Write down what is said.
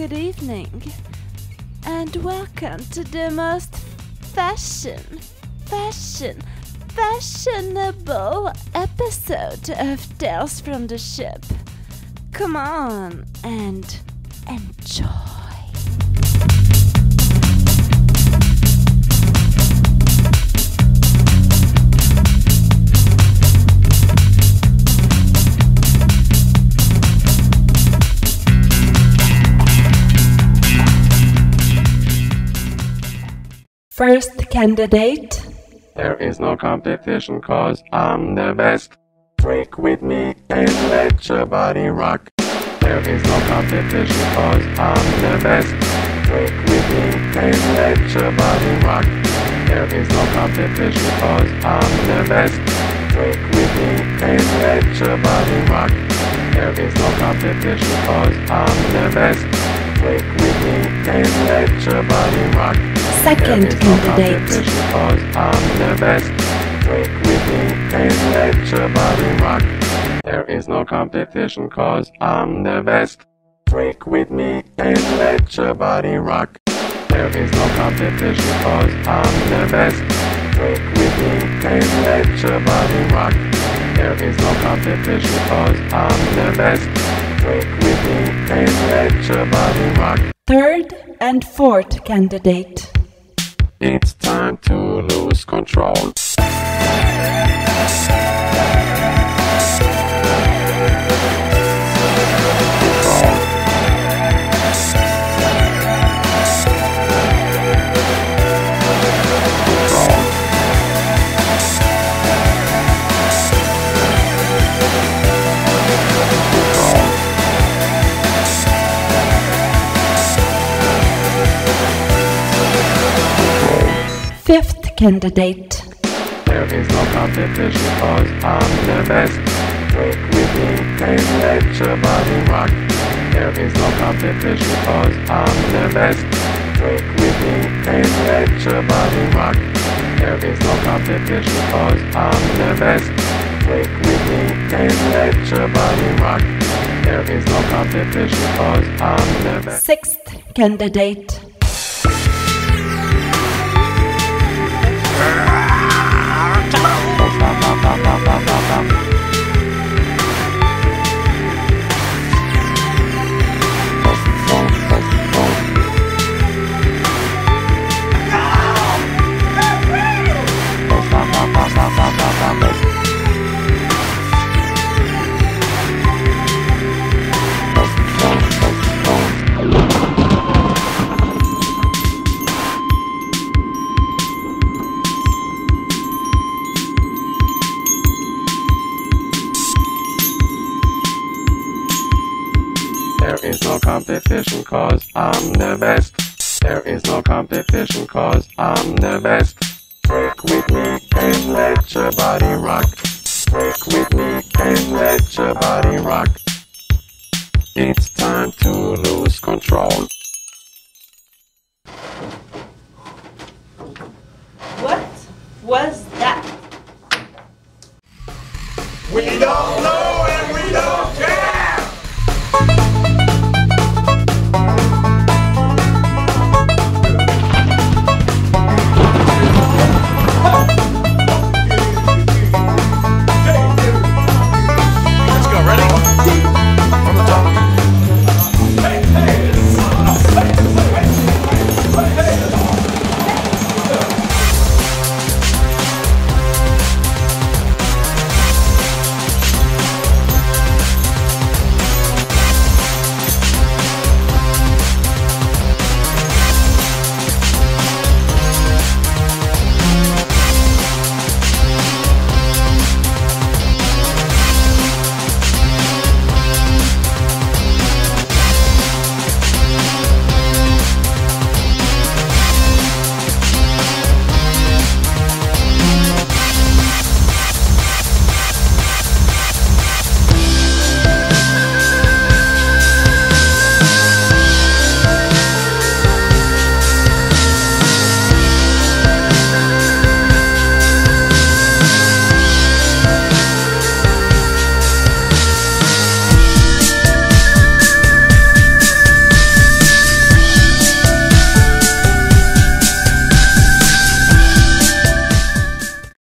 evening, and welcome to the most fashion, fashion, fashionable episode of Tales from the Ship. Come on and enjoy. First candidate. There is no competition cause I'm the best. Freak with me and let your body rock. There is no competition cause I'm the best. Freak with me and let your body rock. There is no competition cause I'm the best. Freak with me and let your body rock. There is no competition cause I'm the best. Freak with me Second candidate. There is no competition cause I'm the best. Freak with me and let your body rock. There is no competition cause I'm the best. Freak with me and let your body rock. There is no competition cause I'm the best. Third and fourth candidate. It's time to lose. Control. Fifth candidate. There is no competition cause I'm the best. Freak with me and let your body rock. There is no competition cause I'm the best. Freak with me and let your body rock. There is no competition cause I'm the best. Freak with me and let your body rock. There is no competition cause I'm the best. Sixth candidate. There no competition cause I'm the best. There is no competition cause I'm the best. Freak with me and let your body rock. Freak with me and let your body rock. It's time to lose control. What was that? We don't know and we don't